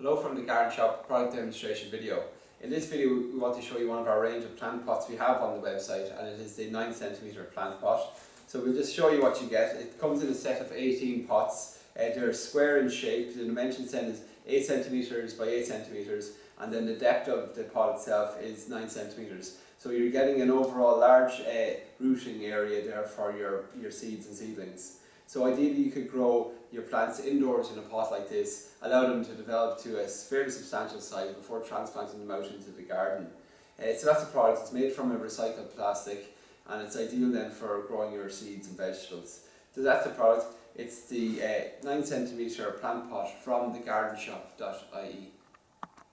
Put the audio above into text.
Hello from the Garden Shop product demonstration video. In this video we want to show you one of our range of plant pots we have on the website and it is the 9cm plant pot. So we'll just show you what you get. It comes in a set of 18 pots. Uh, they're square in shape. The dimensions then is 8 centimeters by 8 centimeters and then the depth of the pot itself is 9 centimeters. So you're getting an overall large uh, rooting area there for your, your seeds and seedlings. So ideally you could grow your plants indoors in a pot like this, allow them to develop to a fairly substantial size before transplanting them out into the garden. Uh, so that's the product, it's made from a recycled plastic and it's ideal then for growing your seeds and vegetables. So that's the product, it's the uh, 9cm plant pot from thegardenshop.ie.